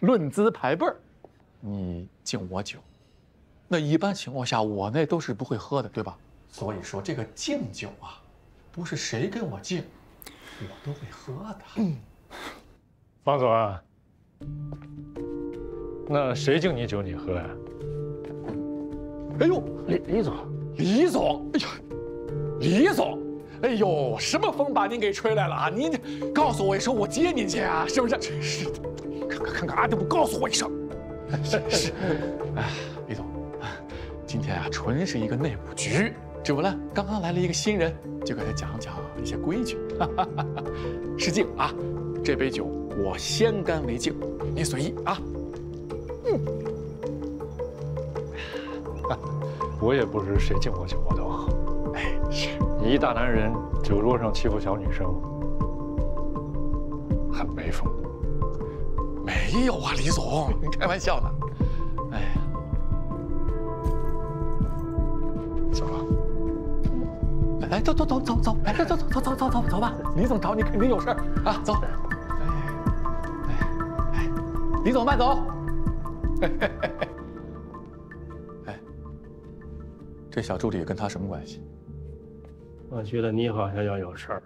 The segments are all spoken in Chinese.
论资排辈儿，你敬我酒，那一般情况下我那都是不会喝的，对吧？所以说这个敬酒啊，不是谁跟我敬，我都会喝的。方总啊，那谁敬你酒你喝呀？哎呦，李李总，李总，哎呀，李总，哎呦，什么风把您给吹来了啊？您告诉我一声，我接您去啊，是不是？真是的，看看看看啊，都不告诉我一声。是是，哎，李总，今天啊，纯是一个内部局，只不呢？刚刚来了一个新人，就给他讲讲一些规矩。失敬啊，这杯酒我先干为敬，您随意啊。嗯。我也不是谁敬我酒我都喝。哎，是你一大男人，酒桌上欺负小女生，很没风度。没有啊李总。你 开玩笑呢。哎呀。走吧来走走走走走哎走走走走走走走吧。李总找你肯定有事儿。啊走。哎哎哎李总慢走。哎这小助理跟他什么关系？我觉得你好像要有事儿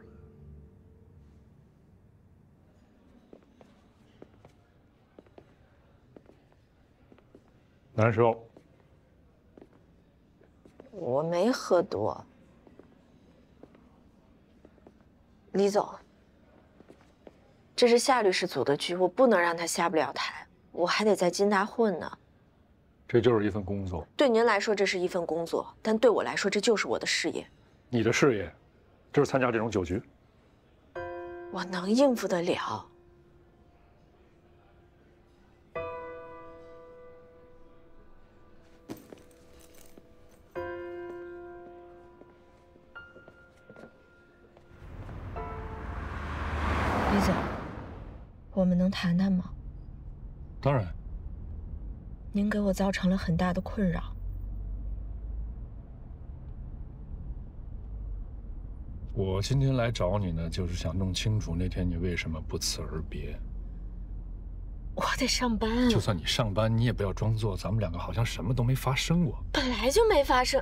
难受。我没喝多。李总，这是夏律师组的局，我不能让他下不了台，我还得在金大混呢。这就是一份工作。对您来说这是一份工作，但对我来说这就是我的事业。你的事业，就是参加这种酒局。我能应付得了。我们能谈谈吗？当然。您给我造成了很大的困扰。我今天来找你呢，就是想弄清楚那天你为什么不辞而别。我得上班。就算你上班，你也不要装作咱们两个好像什么都没发生过。本来就没发生。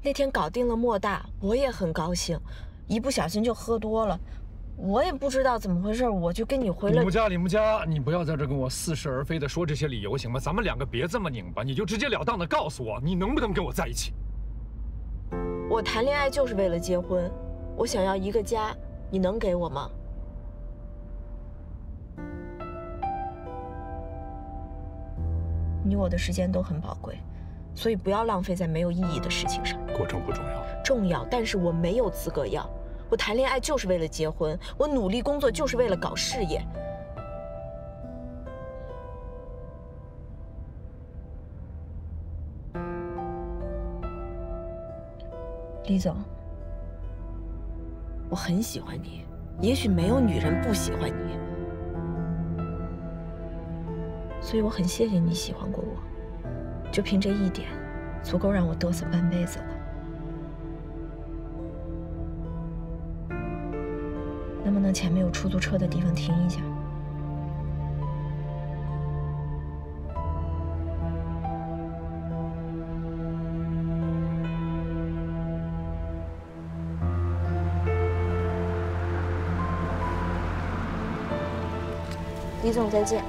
那天搞定了莫大，我也很高兴，一不小心就喝多了，我也不知道怎么回事，我就跟你回了。李木佳，李木佳，你不要在这跟我似是而非的说这些理由行吗？咱们两个别这么拧巴，你就直截了当的告诉我，你能不能跟我在一起？我谈恋爱就是为了结婚，我想要一个家，你能给我吗？你我的时间都很宝贵。所以不要浪费在没有意义的事情上。过程不重要，重要，但是我没有资格要。我谈恋爱就是为了结婚，我努力工作就是为了搞事业。李总，我很喜欢你，也许没有女人不喜欢你，所以我很谢谢你喜欢过我。就凭这一点，足够让我嘚瑟半辈子了。能不能前面有出租车的地方停一下？李总，再见。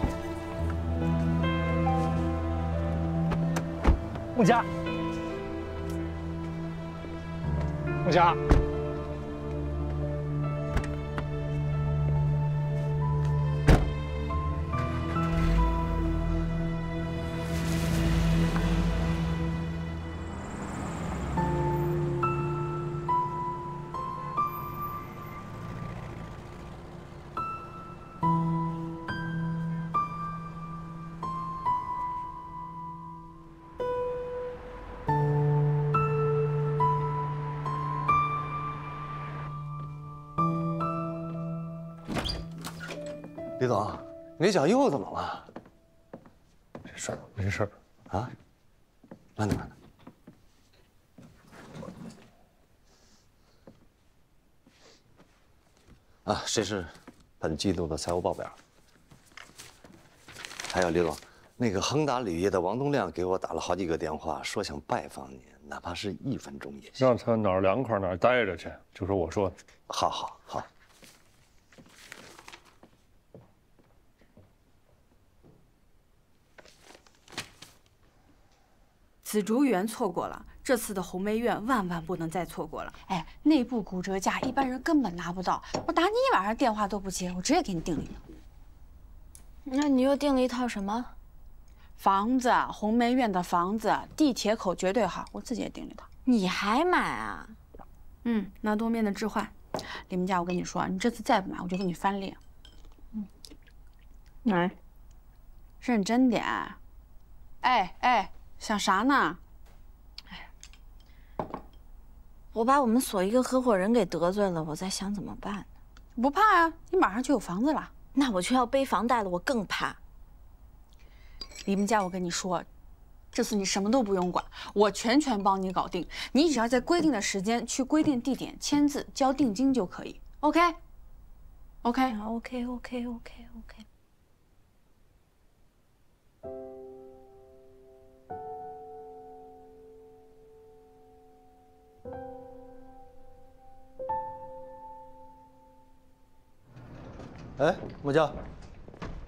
穆佳，穆佳。你这脚又怎么了？没事儿，没事儿。啊，慢点，慢点。啊，这是本季度的财务报表。还有李总，那个恒达铝业的王东亮给我打了好几个电话，说想拜访您，哪怕是一分钟也行。让他哪儿凉快哪儿待着去，就说我说的。好好好。紫竹园错过了，这次的红梅苑万万不能再错过了。哎，内部骨折价一般人根本拿不到，我打你一晚上电话都不接，我直接给你定了一套。那你又订了一套什么？房子，红梅苑的房子，地铁口绝对好，我自己也订了一套。你还买啊？嗯，那东面的置换。李明佳，我跟你说，你这次再不买，我就跟你翻脸。嗯，来，认真点。哎哎。想啥呢？哎，我把我们所一个合伙人给得罪了，我在想怎么办呢？不怕呀，你马上就有房子了。那我却要背房贷了，我更怕。李明佳，我跟你说，这次你什么都不用管，我全权帮你搞定。你只要在规定的时间去规定地点签字交定金就可以。OK？OK？OK？OK？OK？哎，木匠。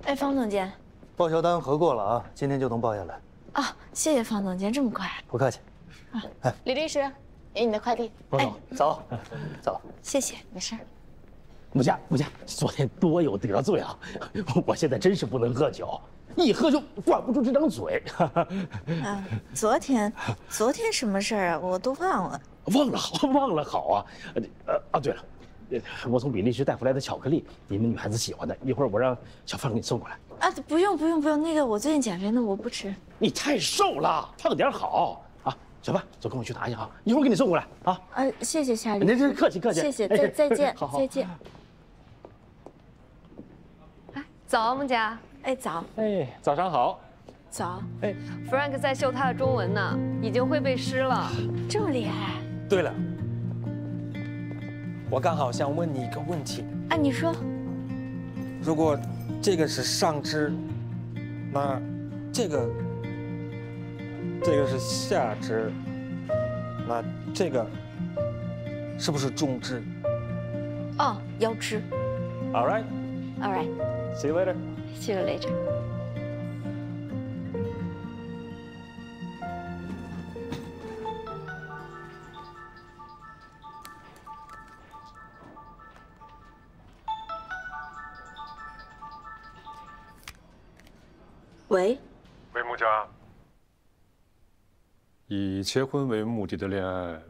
哎，方总监，报销单核过了啊，今天就能报下来。啊，谢谢方总监，这么快。不客气。啊，哎，李律师，给你的快递。哎，走，走。谢谢，没事。木匠，木匠，昨天多有得罪啊！我现在真是不能喝酒，一喝就管不住这张嘴。啊，昨天，昨天什么事儿啊？我都忘了。忘了好，忘了好啊。呃，啊，对了。我从比利时带回来的巧克力，你们女孩子喜欢的，一会儿我让小范给你送过来。啊，不用不用不用，那个我最近减肥呢，我不吃。你太瘦了，胖点好啊。小范，走，跟我去拿去啊，一会儿给你送过来啊。啊，谢谢夏雨。您这客气客气。谢谢，再再见，再见。哎，早，孟佳。哎，早。哎，早上好。早。哎，Frank 在秀他的中文呢，已经会背诗了。这么厉害？对了。我刚好想问你一个问题。哎，你说，如果这个是上肢，那这个这个是下肢，那这个是不是中肢？哦，腰肢。All right. All right. See you later. See you later. 喂，魏木佳，以结婚为目的的恋爱，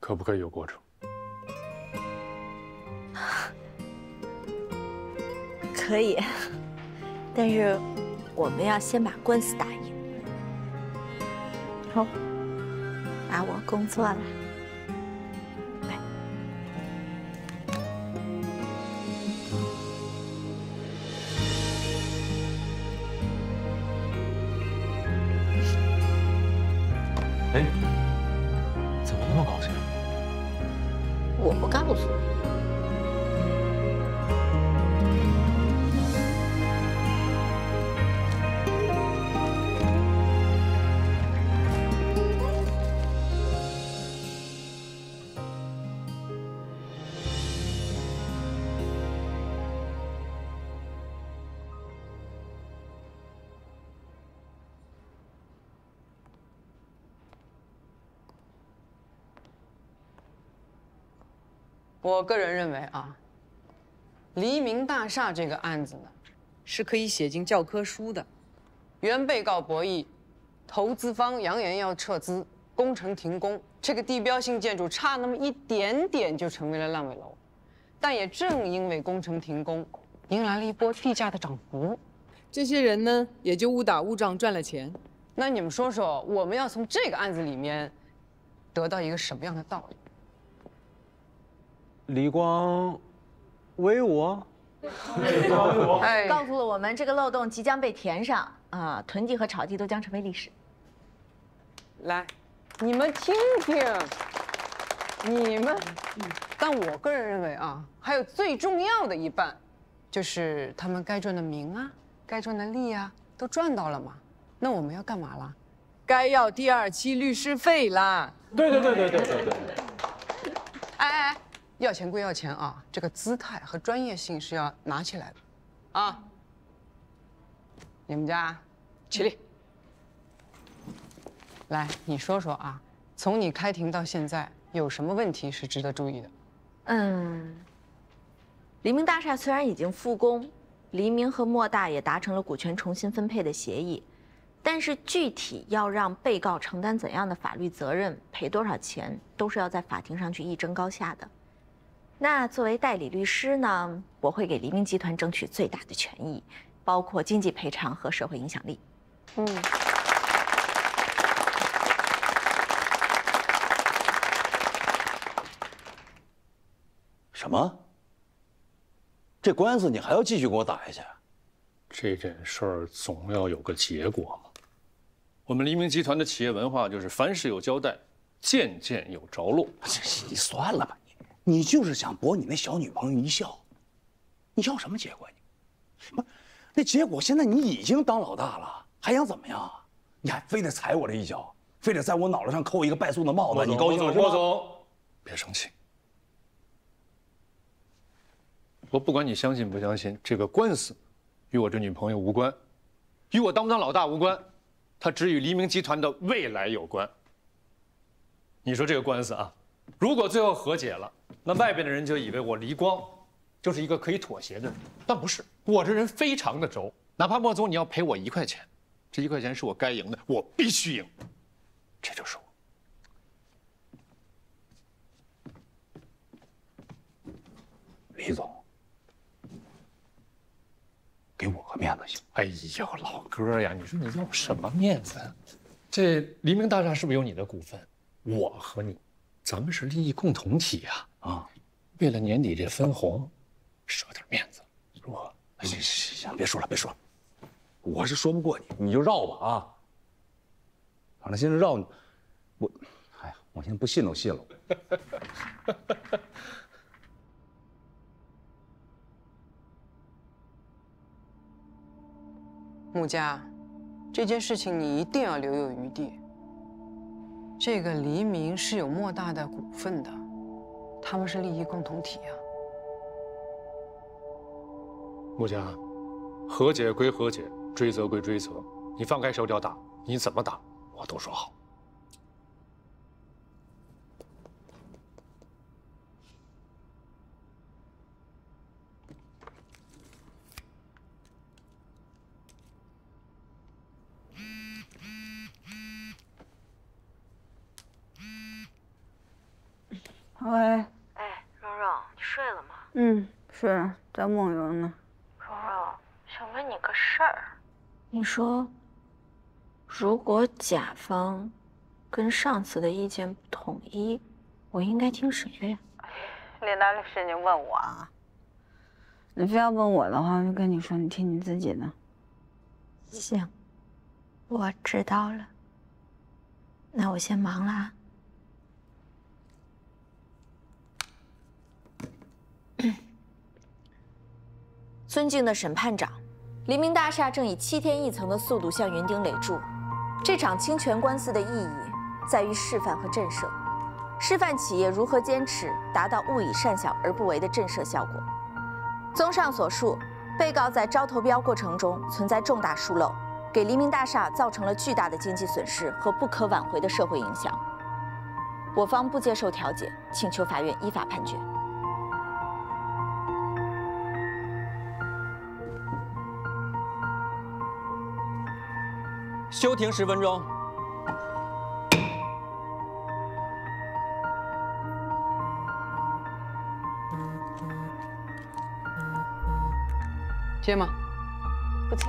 可不可以有过程？可以，但是我们要先把官司打赢。好，把我工作了。哎，我个人认为啊，黎明大厦这个案子呢，是可以写进教科书的。原被告博弈，投资方扬言要撤资，工程停工，这个地标性建筑差那么一点点就成为了烂尾楼。但也正因为工程停工，迎来了一波地价的涨幅。这些人呢，也就误打误撞赚了钱。那你们说说，我们要从这个案子里面得到一个什么样的道理？李光，威武！告诉了我们这个漏洞即将被填上啊，囤地和炒地都将成为历史。来，你们听听，你们，但我个人认为啊，还有最重要的一半，就是他们该赚的名啊，该赚的利啊，都赚到了嘛。那我们要干嘛了？该要第二期律师费啦。对对对对对对对。哎哎哎，要钱归要钱啊，这个姿态和专业性是要拿起来的，啊。你们家，起立。来，你说说啊，从你开庭到现在，有什么问题是值得注意的？嗯，黎明大厦虽然已经复工，黎明和莫大也达成了股权重新分配的协议，但是具体要让被告承担怎样的法律责任、赔多少钱，都是要在法庭上去一争高下的。那作为代理律师呢，我会给黎明集团争取最大的权益，包括经济赔偿和社会影响力。嗯。什么？这官司你还要继续给我打下去？这件事儿总要有个结果嘛。我们黎明集团的企业文化就是凡事有交代，件件有着落。你算了吧，你你就是想博你那小女朋友一笑，你要什么结果？你不，那结果现在你已经当老大了，还想怎么样？你还非得踩我这一脚，非得在我脑袋上扣一个败诉的帽子？你高兴是吧？莫总，别生气。我不管你相信不相信，这个官司与我这女朋友无关，与我当不当老大无关，它只与黎明集团的未来有关。你说这个官司啊，如果最后和解了，那外边的人就以为我黎光就是一个可以妥协的人，但不是，我这人非常的轴，哪怕莫总你要赔我一块钱，这一块钱是我该赢的，我必须赢，这就是我。李总。给我个面子行？哎呦，老哥呀，你说你要什么面子？这黎明大厦是不是有你的股份？我和你，咱们是利益共同体呀！啊，为了年底这分红，舍点面子，如何？行行行行，别说了，别说了，我是说不过你，你就绕吧啊！反正现在绕你，我，哎呀，我现在不信都信了。穆家，这件事情你一定要留有余地。这个黎明是有莫大的股份的，他们是利益共同体啊。穆家，和解归和解，追责归追责，你放开手脚打，你怎么打我都说好。喂，哎，蓉蓉，你睡了吗？嗯，是在梦游呢。蓉蓉，想问你个事儿。你说，如果甲方跟上司的意见不统一，我应该听谁的呀？连达律师，你问我啊？你非要问我的话，我就跟你说，你听你自己的。行，我知道了。那我先忙了啊。尊敬的审判长，黎明大厦正以七天一层的速度向云顶垒筑。这场侵权官司的意义在于示范和震慑，示范企业如何坚持达到勿以善小而不为的震慑效果。综上所述，被告在招投标过程中存在重大疏漏，给黎明大厦造成了巨大的经济损失和不可挽回的社会影响。我方不接受调解，请求法院依法判决。休庭十分钟。接吗？不接。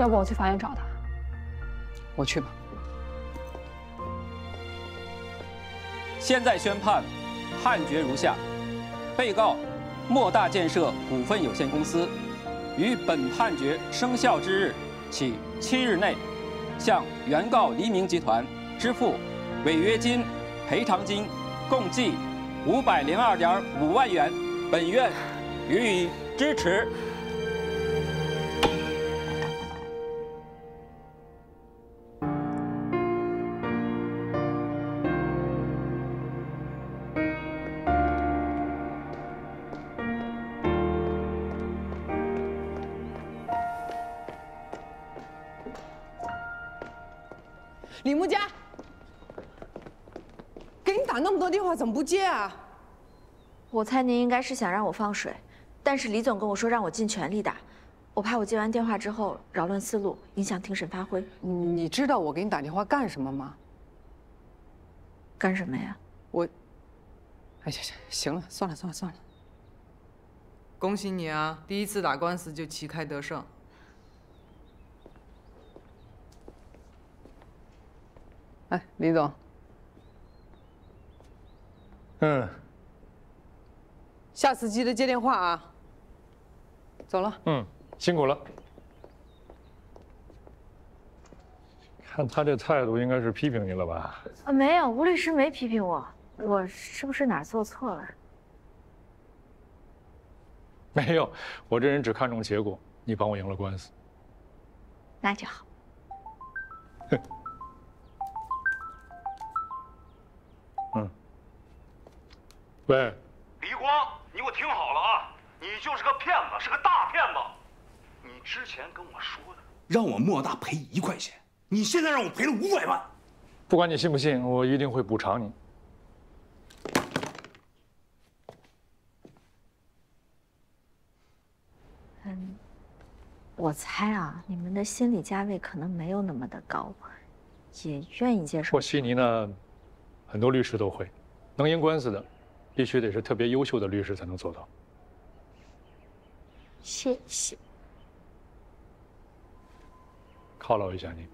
要不我去法院找他。我去吧。现在宣判，判决如下：被告莫大建设股份有限公司于本判决生效之日起七日内，向原告黎明集团支付违约金、赔偿金共计五百零二点五万元。本院予以支持。李木佳，给你打那么多电话，怎么不接啊？我猜您应该是想让我放水，但是李总跟我说让我尽全力打，我怕我接完电话之后扰乱思路，影响庭审发挥。你知道我给你打电话干什么吗？干什么呀？我……哎呀，行了，算了算了算了。恭喜你啊，第一次打官司就旗开得胜。哎，李总。嗯。下次记得接电话啊。走了。嗯，辛苦了。看他这态度，应该是批评你了吧？啊，没有，吴律师没批评我，我是不是哪儿做错了？没有，我这人只看重结果。你帮我赢了官司，那就好。嗯。喂。李光，你给我听好了啊！你就是个骗子，是个大骗子。你之前跟我说的，让我莫大赔一块钱，你现在让我赔了五百万。不管你信不信，我一定会补偿你。嗯，我猜啊，你们的心理价位可能没有那么的高，也愿意接受。和稀泥呢，很多律师都会，能赢官司的。必须得是特别优秀的律师才能做到。谢谢。犒劳一下你。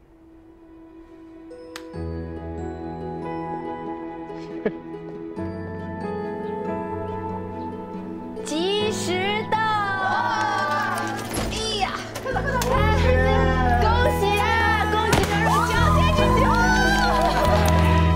及时到。哎呀！快走快走！恭喜啊！恭喜二位小姐之喜！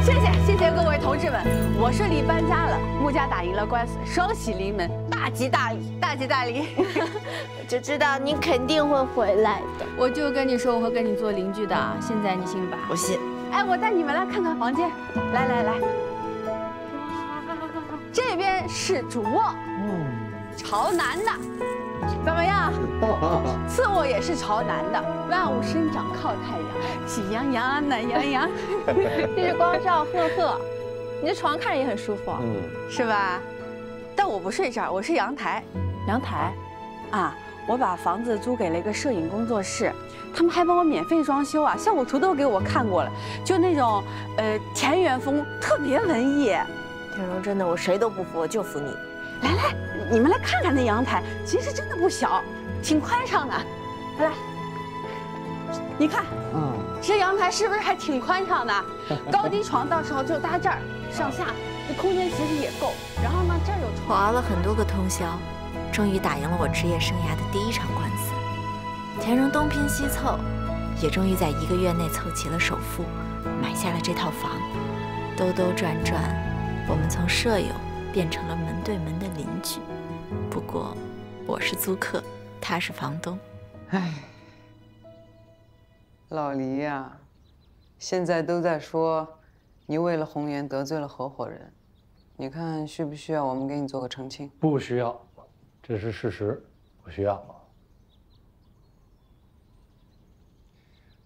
谢谢谢谢各位同志们，我顺利搬家了。穆家打赢了官司，双喜临门，大吉大利，大吉大利！我 就知道你肯定会回来的。我就跟你说我会跟你做邻居的，现在你信吧？我信。哎，我带你们来看看房间，来来来，这边是主卧，嗯，朝南的，怎么样？次卧也是朝南的，万物生长靠太阳，喜羊羊，暖洋洋，日光照赫赫。你的床看着也很舒服，嗯，是吧？但我不睡这儿，我睡阳台。阳台，啊，我把房子租给了一个摄影工作室，他们还帮我免费装修啊，效果图都给我看过了，就那种呃田园风，特别文艺。天荣，真的，我谁都不服，我就服你。来来，你们来看看那阳台，其实真的不小，挺宽敞的。来，你看，嗯，这阳台是不是还挺宽敞的？高低床到时候就搭这儿。上下，这空间其实也够。然后呢，这儿有我熬了很多个通宵，终于打赢了我职业生涯的第一场官司。钱荣东拼西凑，也终于在一个月内凑齐了首付，买下了这套房。兜兜转转，我们从舍友变成了门对门的邻居。不过，我是租客，他是房东。唉，老黎呀，现在都在说。你为了红颜得罪了合伙人，你看需不需要我们给你做个澄清？不需要，这是事实，不需要。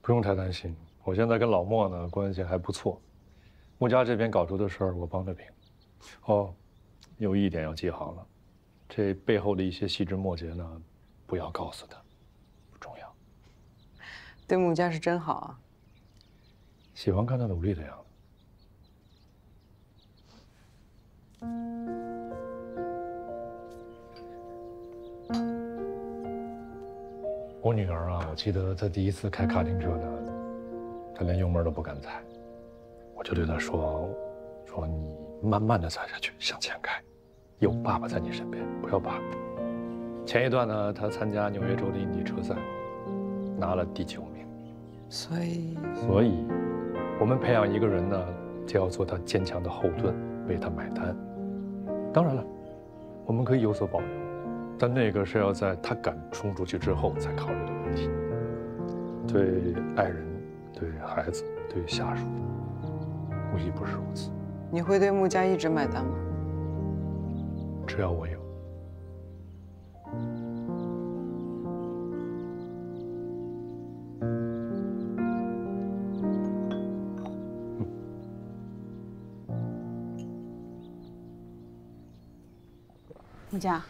不用太担心，我现在跟老莫呢关系还不错，穆家这边搞出的事儿我帮着平。哦，有一点要记好了，这背后的一些细枝末节呢，不要告诉他，不重要。对穆家是真好啊，喜欢看他努力的样子。我女儿啊，我记得她第一次开卡丁车呢，她连油门都不敢踩，我就对她说：“说你慢慢的踩下去，向前开，有爸爸在你身边，不要怕。前一段呢，她参加纽约州的印地车赛，拿了第九名。所以，所以，我们培养一个人呢，就要做他坚强的后盾，为他买单。当然了，我们可以有所保留，但那个是要在他敢冲出去之后才考虑的问题。对爱人、对孩子、对下属，无一不是如此。你会对穆家一直买单吗？只要我有。穆家，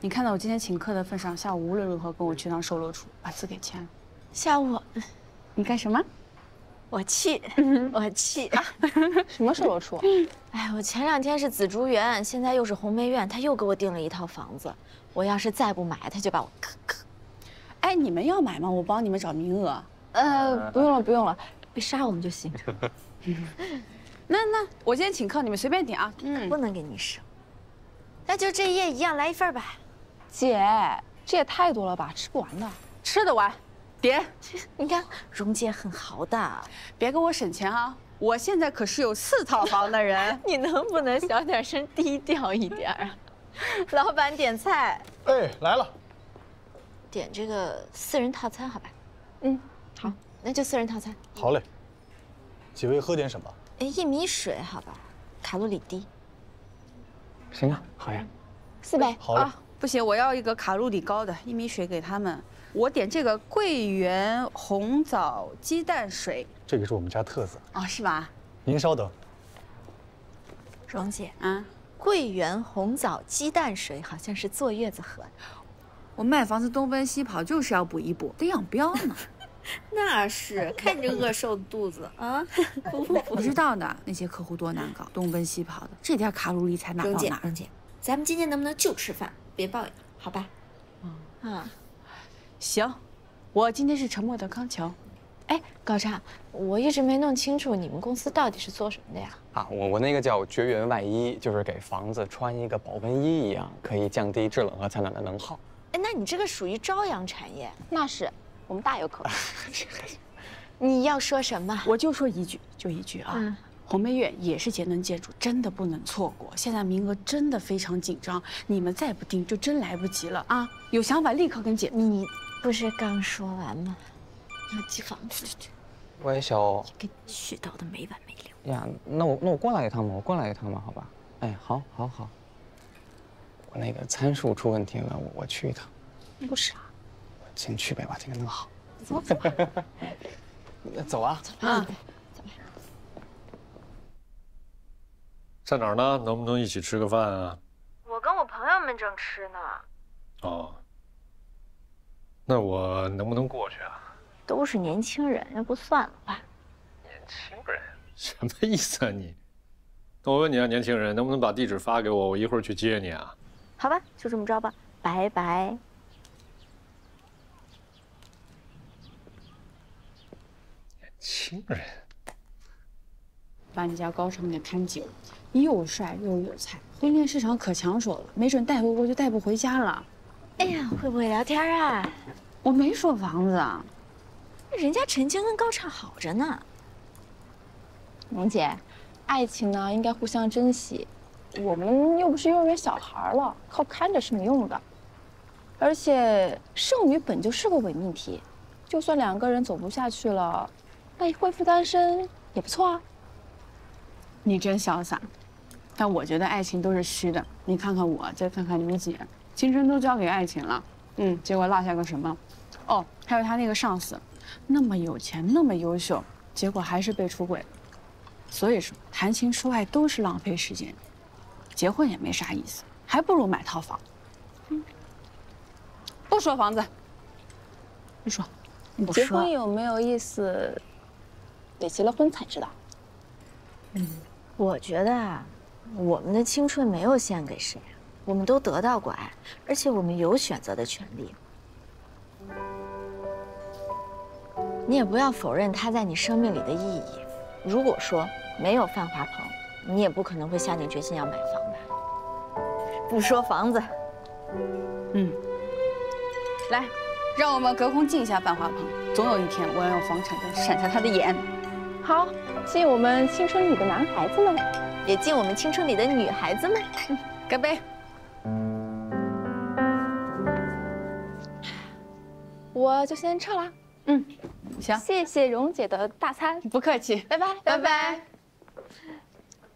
你看到我今天请客的份上，下午无论如何跟我去趟售楼处，把字给签了。下午，你干什么？我气，我去。什么售楼处？哎，我前两天是紫竹园，现在又是红梅苑，他又给我订了一套房子。我要是再不买，他就把我磕磕。哎，你们要买吗？我帮你们找名额。呃，不用了，不用了，别杀我们就行。那那我今天请客，你们随便点啊。嗯，不能给你省。那就这一页一样来一份吧，姐，这也太多了吧，吃不完的。吃得完，点。你看蓉姐很豪的，别给我省钱啊！我现在可是有四套房的人，你能不能小点声，低调一点啊？老板点菜。哎，来了。点这个四人套餐，好吧？嗯，好，那就四人套餐。好嘞。几位喝点什么？哎，薏米水，好吧，卡路里低。行啊，好呀，四杯。好啊，不行，我要一个卡路里高的薏米水给他们。我点这个桂圆红枣鸡蛋水，这个是我们家特色哦，是吧？您稍等。蓉姐啊，桂圆红枣鸡蛋水好像是坐月子喝的。我卖房子东奔西跑就是要补一补，得养膘呢。那是，看你这饿瘦的肚子啊！不不不知道呢那些客户多难搞，东奔西跑的，这点卡路里才哪到哪？蓉姐，咱们今天能不能就吃饭，别抱怨，好吧？嗯啊，行，我今天是沉默的康桥。哎，高畅，我一直没弄清楚你们公司到底是做什么的呀？啊，我我那个叫绝缘外衣，就是给房子穿一个保温衣一样，可以降低制冷和采暖的能耗。哎，那你这个属于朝阳产业？那是。我们大有可为。你要说什么？我就说一句，就一句啊！红梅苑也是节能建筑，真的不能错过。现在名额真的非常紧张，你们再不定就真来不及了啊！有想法立刻跟姐。你不是刚说完吗？要机房子去。喂，小欧。给你絮叨的没完没了。呀，那我那我过来一趟吧，我过来一趟吧，好吧？哎，好，好，好。我那个参数出问题了，我我去一趟。不傻。先去呗，把这个弄好。走走，走啊！啊，走吧。在哪儿呢？能不能一起吃个饭啊？我跟我朋友们正吃呢。哦。那我能不能过去啊？都是年轻人，要不算了吧。年轻人？什么意思啊你？那我问你啊，年轻人，能不能把地址发给我，我一会儿去接你啊？好吧，就这么着吧，拜拜。亲人，把你家高成给看紧了，又帅又有才，婚恋市场可抢手了，没准带回国就带不回家了。哎呀，会不会聊天啊？我没说房子啊，人家陈青跟高畅好着呢。萌姐，爱情呢应该互相珍惜，我们又不是幼儿园小孩了，靠看着是没用的。而且剩女本就是个伪命题，就算两个人走不下去了。那恢复单身也不错啊。你真潇洒，但我觉得爱情都是虚的。你看看我，再看看你姐，青春都交给爱情了，嗯，结果落下个什么？哦，还有他那个上司，那么有钱，那么优秀，结果还是被出轨。所以说，谈情说爱都是浪费时间，结婚也没啥意思，还不如买套房。嗯，不说房子，不说，结婚有没有意思？得结了婚才知道。嗯，我觉得啊，我们的青春没有献给谁，我们都得到过爱，而且我们有选择的权利。你也不要否认他在你生命里的意义。如果说没有范华鹏，你也不可能会下定决心要买房吧？不说房子，嗯，来，让我们隔空敬一下范华鹏，总有一天我要用房产证闪瞎他的眼。好，敬我们青春里的男孩子们，也敬我们青春里的女孩子们。干杯！我就先撤了。嗯，行，谢谢蓉姐的大餐，不客气，拜拜，拜拜。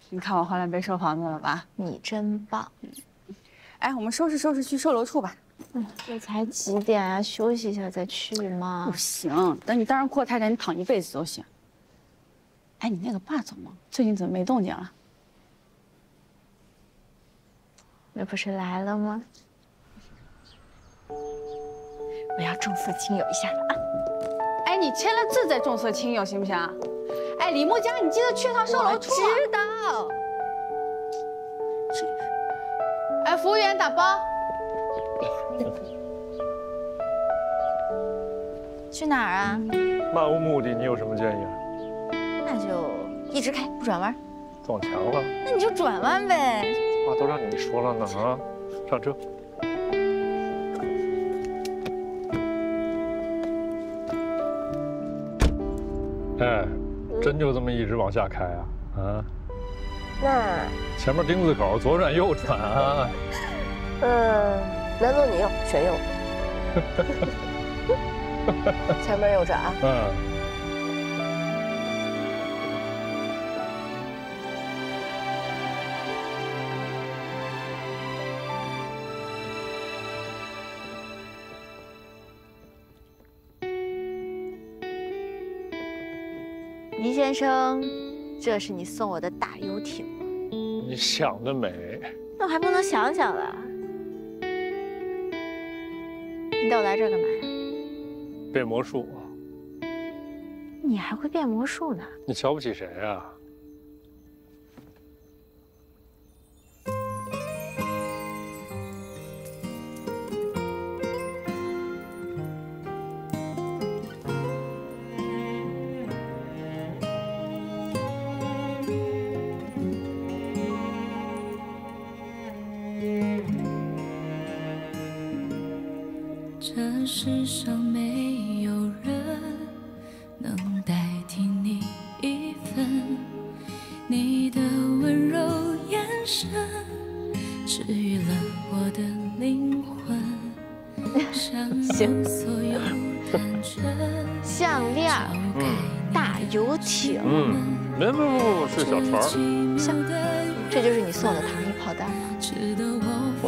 你看我换来被收房子了吧？你真棒。哎，我们收拾收拾去售楼处吧。嗯，这才几点啊？休息一下再去嘛。不行，等你当上阔太太，你躺一辈子都行。哎，你那个爸怎么最近怎么没动静了？那不是来了吗？我要重色轻友一下了啊！哎，你签了字再重色轻友行不行？哎，李木佳，你记得去趟售楼处。知道。哎，服务员打包。去哪儿啊？漫无目的，你有什么建议啊？那就一直开，不转弯。撞墙了？那你就转弯呗。话都让你说了呢啊！上车。哎，真就这么一直往下开啊？啊？那前面丁字口，左转右转啊？嗯，难走你右，选右。前面右转啊？嗯。生，这是你送我的大游艇。你想得美！那我还不能想想了。你带我来这儿干嘛呀？变魔术。你还会变魔术呢？你瞧不起谁啊？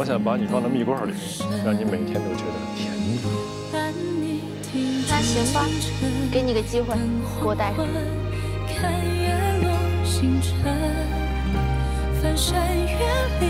我想把你放在蜜罐里，让你每天都觉得甜蜜。那行吧，给你个机会，给我带上。看月落星辰，翻山越岭，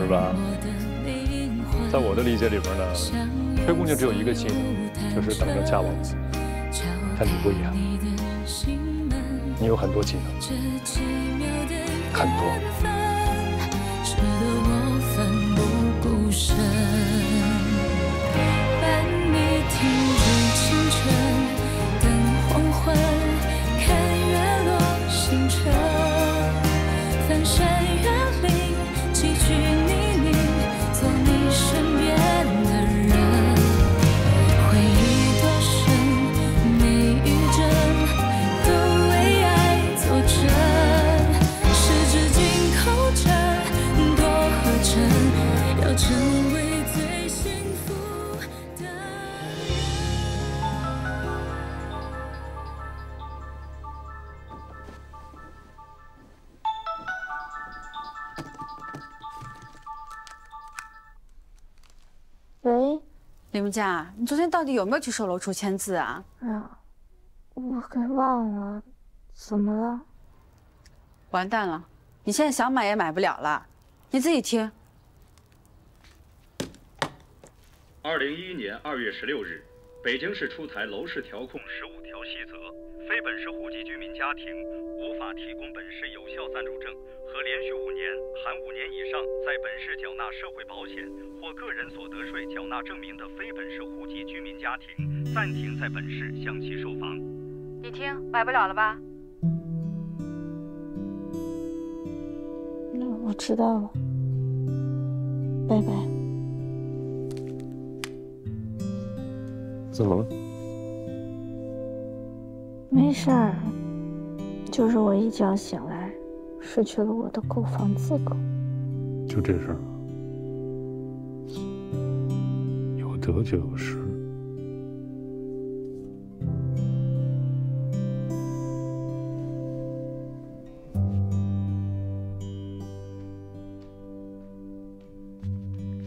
是吧？在我的理解里边呢，灰姑娘只有一个技能，就是等着嫁王子。但你不一样，你有很多技能，很多。要成为最幸福的林佳，你昨天到底有没有去售楼处签字啊？哎呀，我给忘了，怎么了？完蛋了，你现在想买也买不了了。你自己听。二零一一年二月十六日，北京市出台楼市调控十五条细则，非本市户籍居民家庭无法提供本市有效暂住证和连续五年（含五年以上）在本市缴纳社会保险或个人所得税缴纳证明的非本市户籍居民家庭，暂停在本市向其售房。你听，买不了了吧？那我知道了，拜拜。怎么了？没事儿，就是我一觉醒来，失去了我的购房资格。就这事儿，有得就有失。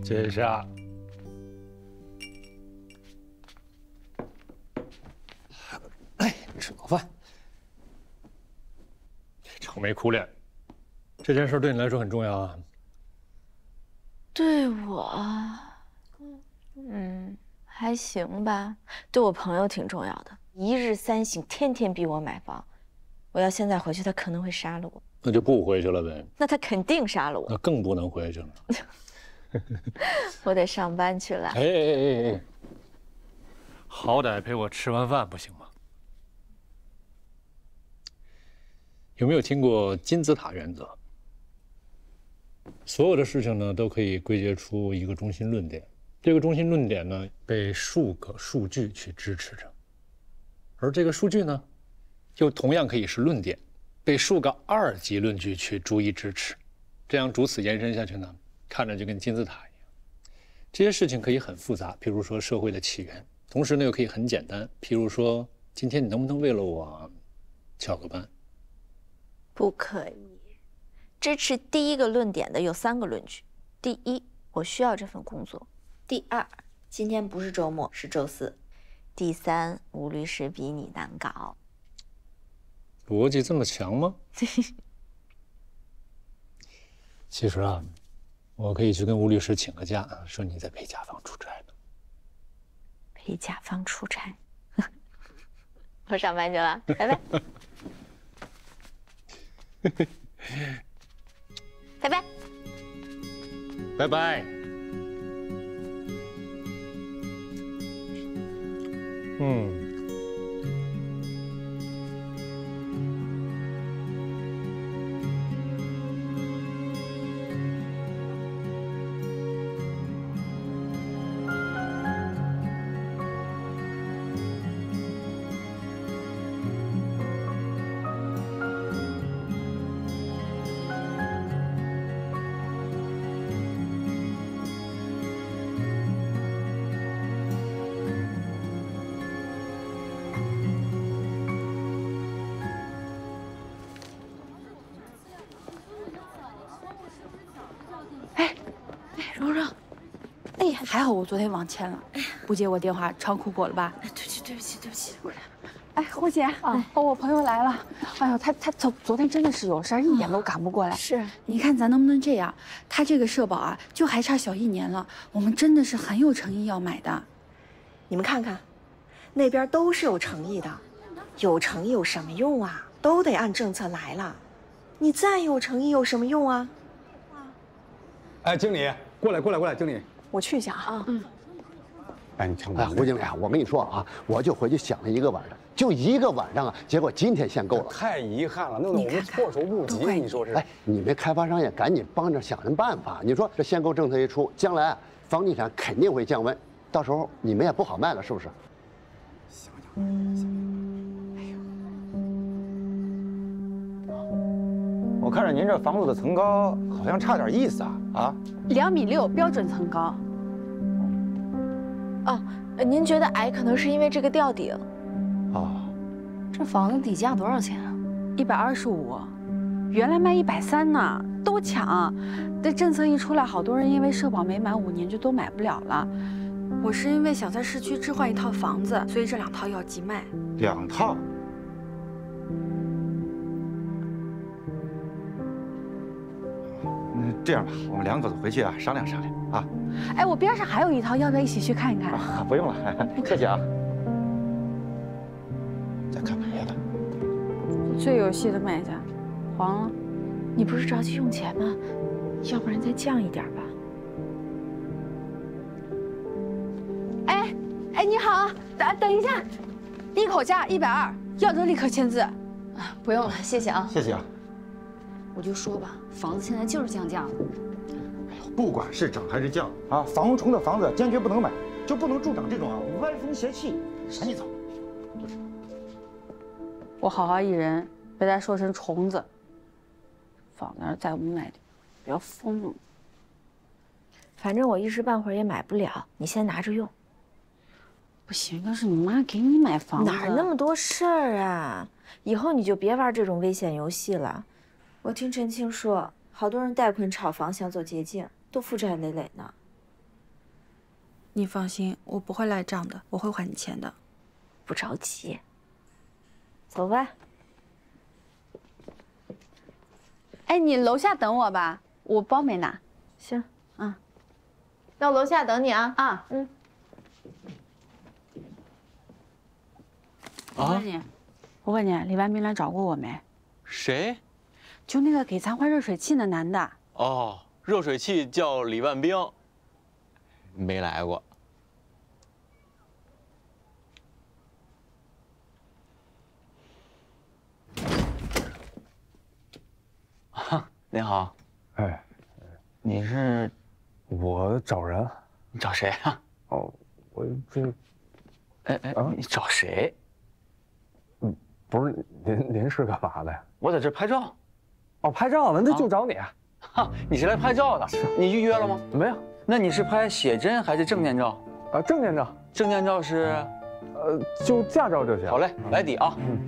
接下。哎，吃饱饭。愁眉苦脸，这件事对你来说很重要啊。对我，嗯，还行吧。对我朋友挺重要的，一日三省，天天逼我买房。我要现在回去，他可能会杀了我。那就不回去了呗。那他肯定杀了我。那更不能回去了。我得上班去了。哎哎哎哎，好歹陪我吃完饭不行吗？有没有听过金字塔原则？所有的事情呢，都可以归结出一个中心论点。这个中心论点呢，被数个数据去支持着，而这个数据呢，又同样可以是论点，被数个二级论据去逐一支持。这样逐此延伸下去呢，看着就跟金字塔一样。这些事情可以很复杂，譬如说社会的起源；同时呢，又可以很简单，譬如说今天你能不能为了我翘个班？不可以。支持第一个论点的有三个论据：第一，我需要这份工作；第二，今天不是周末，是周四；第三，吴律师比你难搞。逻辑这么强吗？其实啊，我可以去跟吴律师请个假，说你在陪甲方出差呢。陪甲方出差，我上班去了，拜拜。拜拜，拜拜。嗯。昨天忘签了，不接我电话，长哭过了吧？对不起，对不起，对不起。哎，胡姐啊，我朋友来了。哎呦，他他昨昨天真的是有事儿，一点都赶不过来。是，你看咱能不能这样？他这个社保啊，就还差小一年了，我们真的是很有诚意要买的。你们看看，那边都是有诚意的，有诚意有什么用啊？都得按政策来了。你再有诚意有什么用啊？哎，经理，过来，过来，过来，经理。我去一下啊。嗯。哎，你听我，哎，胡经理啊，我跟你说啊，我就回去想了一个晚上，就一个晚上啊，结果今天限购了，太遗憾了，弄得我们措手不及。你说是？哎，你们开发商也赶紧帮着想想办法。你说这限购政策一出，将来啊房地产肯定会降温，到时候你们也不好卖了，是不是？我看着您这房子的层高好像差点意思啊啊！两米六标准层高。哦，您觉得矮可能是因为这个吊顶。哦，这房子底价多少钱啊？一百二十五，原来卖一百三呢，都抢。这政策一出来，好多人因为社保没满五年就都买不了了。我是因为想在市区置换一套房子，所以这两套要急卖。两套。这样吧，我们两口子回去啊商量商量啊。哎，我边上还有一套，要不要一起去看一看？啊，不用了，谢谢啊。再看别的。最有戏的卖家，黄了。你不是着急用钱吗？要不然再降一点吧。哎，哎，你好，等等一下，一口价一百二，要的立刻签字。啊，不用了，谢谢啊。谢谢啊。我就说吧，房子现在就是降价了。不管是涨还是降啊，防虫的房子坚决不能买，就不能助长这种啊歪风邪气。赶紧走。我好好一人，被他说成虫子，放那儿再无奈点，不要疯了。反正我一时半会儿也买不了，你先拿着用。不行，要是你妈给你买房子，哪儿那么多事儿啊？以后你就别玩这种危险游戏了。我听陈青说，好多人贷款炒房，想走捷径，都负债累累呢。你放心，我不会赖账的，我会还你钱的。不着急。走吧。哎，你楼下等我吧，我包没拿。行，啊，到楼下等你啊。啊，嗯。我问你，我问你，李万明来找过我没？谁？就那个给咱换热水器的男的。哦，热水器叫李万兵。没来过。您好，哎，你是？我找人。你找谁啊？哦，我这……哎哎，你找谁？嗯，不是您，您是干嘛的呀？我在这拍照。哦，拍照呢，那就找你。哈，你是来拍照的？你预约了吗？没有。那你是拍写真还是证件照？啊，证件照。证件照是？呃，就驾照就行。好嘞，来底啊。嗯。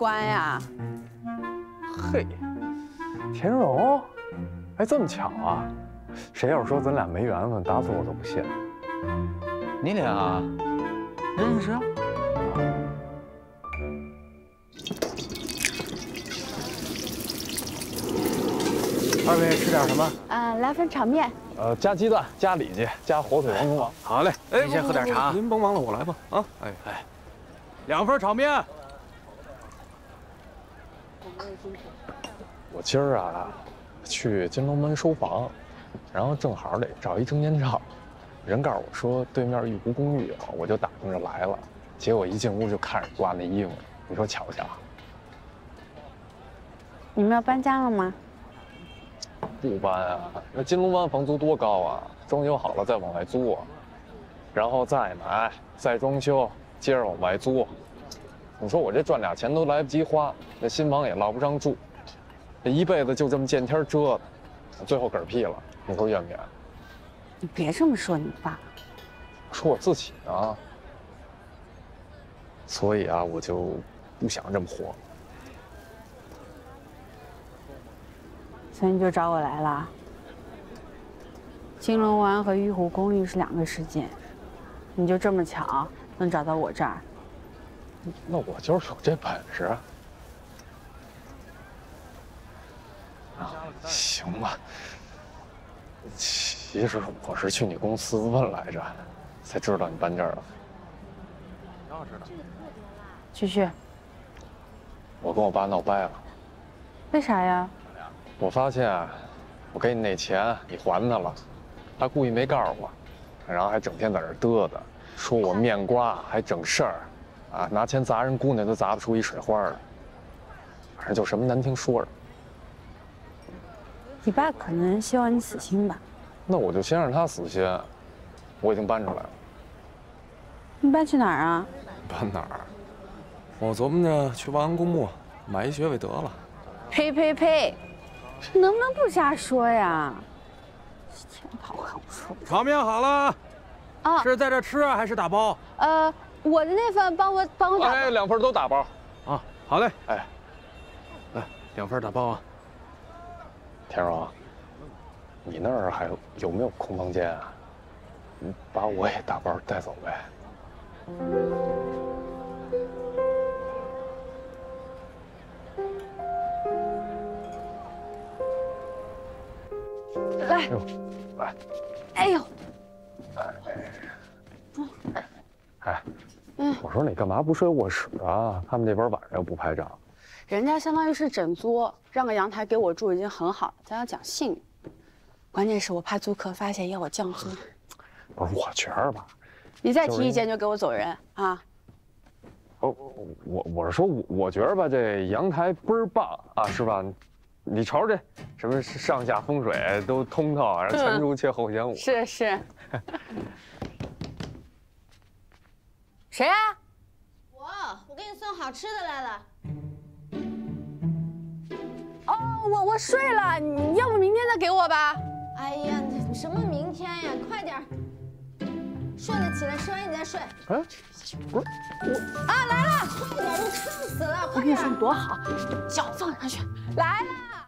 关呀？嘿，田荣，哎，这么巧啊！谁要是说咱俩没缘分，打死我都不信。你俩认识？二位吃点什么？啊，来份炒面。呃，加鸡蛋，加里脊，加火腿王中王。好嘞，哎，您先喝点茶。您甭忙了，我来吧。啊，哎哎，两份炒面。我今儿啊，去金龙门收房，然后正好得照一证件照，人告诉我说对面玉湖公寓有，我就打听着来了。结果一进屋就看着挂那衣服，你说巧不巧？你们要搬家了吗？不搬啊，那金龙湾房租多高啊！装修好了再往外租，然后再买，再装修，接着往外租。你说我这赚俩钱都来不及花，那新房也落不上住，这一辈子就这么见天折腾，最后嗝屁了，你说怨不怨？你别这么说你爸，说我自己呢。所以啊，我就不想这么活。所以你就找我来了。金龙湾和玉湖公寓是两个世界，你就这么巧能找到我这儿？那我就是有这本事。啊，行吧。其实我是去你公司问来着，才知道你搬这儿了。挺好吃的。继续。我跟我爸闹掰了。为啥呀？我发现，我给你那钱你还他了，他故意没告诉我，然后还整天在这嘚瑟，说我面瓜还整事儿，啊，拿钱砸人姑娘都砸不出一水花来，反正就什么难听说着。你爸可能希望你死心吧？那我就先让他死心，我已经搬出来了。你搬去哪儿啊？搬哪儿？我琢磨着去万安公墓买一学位得了。呸呸呸！能不能不瞎说呀？炒面好了，啊，是在这吃啊，还是打包？呃，我的那份帮我帮我打。哎，两份都打包。啊，好嘞。哎，来两份打包啊。田荣，你那儿还有没有空房间啊？你把我也打包带走呗。来，来，哎呦，哎，嗯，我说你干嘛不睡卧室啊？他们那边晚上又不拍照。人家相当于是整租，让个阳台给我住已经很好了，咱要讲信誉。关键是我怕租客发现要我降租。不是，我觉着吧，你再提意见就给我走人啊！哦，我我是说，我我觉着吧，这阳台倍儿棒啊，是吧？你瞅瞅这什么上下风水都通透，然后前竹切后香火。是是。谁啊？我，我给你送好吃的来了。哦，我我睡了，你要不明天再给我吧？哎呀，什么明天呀？快点儿，睡了起来，吃完你再睡。哎，不是我啊，来了！快点，都撑死了，我跟你快点！说多好，脚放上去，来了。